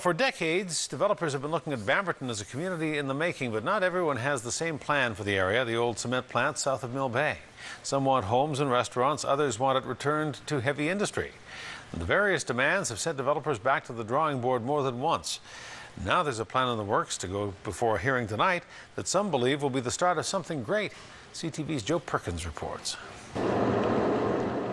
For decades, developers have been looking at Bamberton as a community in the making, but not everyone has the same plan for the area, the old cement plant south of Mill Bay. Some want homes and restaurants, others want it returned to heavy industry. The various demands have sent developers back to the drawing board more than once. Now there's a plan in the works to go before a hearing tonight that some believe will be the start of something great. CTV's Joe Perkins reports.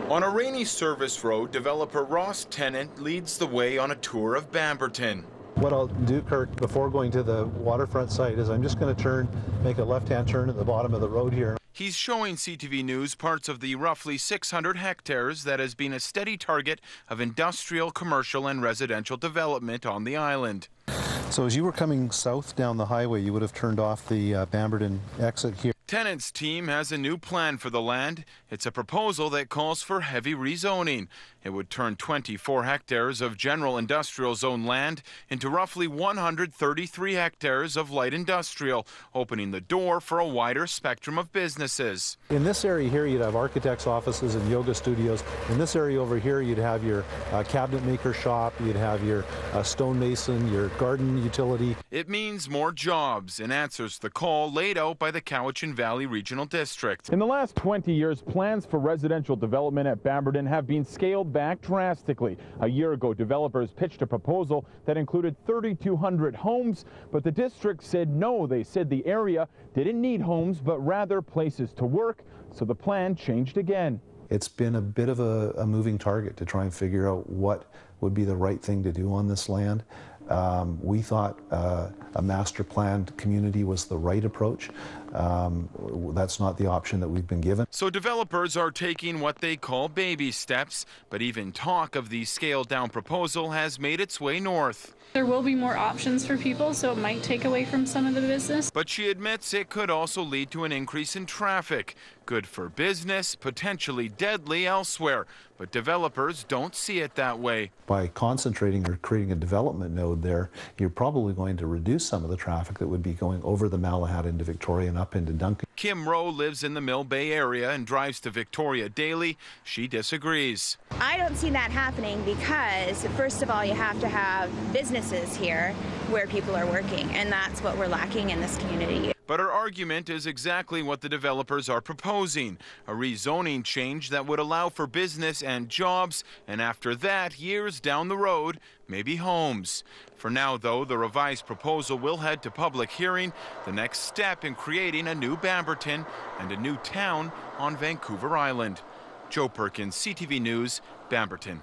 On a rainy service road, developer Ross Tennant leads the way on a tour of Bamberton. What I'll do, Kirk, before going to the waterfront site is I'm just going to turn, make a left-hand turn at the bottom of the road here. He's showing CTV News parts of the roughly 600 hectares that has been a steady target of industrial, commercial, and residential development on the island. So as you were coming south down the highway, you would have turned off the uh, Bamberton exit here. Tennant's team has a new plan for the land. It's a proposal that calls for heavy rezoning. It would turn 24 hectares of general industrial zone land into roughly 133 hectares of light industrial, opening the door for a wider spectrum of businesses. In this area here, you'd have architects' offices and yoga studios. In this area over here, you'd have your uh, cabinet maker shop, you'd have your uh, stonemason, your garden utility. It means more jobs and answers the call laid out by the Cowichan Valley Regional District. In the last 20 years, plans for residential development at Bamberton have been scaled back drastically. A year ago, developers pitched a proposal that included 3,200 homes, but the district said no. They said the area didn't need homes, but rather places to work, so the plan changed again. It's been a bit of a, a moving target to try and figure out what would be the right thing to do on this land. Um, we thought uh, a master planned community was the right approach. Um, that's not the option that we've been given. So developers are taking what they call baby steps, but even talk of the scaled down proposal has made its way north. There will be more options for people, so it might take away from some of the business. But she admits it could also lead to an increase in traffic. Good for business, potentially deadly elsewhere. But developers don't see it that way. By concentrating or creating a development node there, you're probably going to reduce some of the traffic that would be going over the Malahat into Victoria and up into Duncan. Kim Rowe lives in the Mill Bay area and drives to Victoria daily. She disagrees. I don't see that happening because, first of all, you have to have businesses here where people are working, and that's what we're lacking in this community. But her argument is exactly what the developers are proposing a rezoning change that would allow for business and jobs, and after that, years down the road, maybe homes. For now, though, the revised proposal will head to public hearing, the next step in creating a new Bamberton and a new town on Vancouver Island. Joe Perkins, CTV News, Bamberton.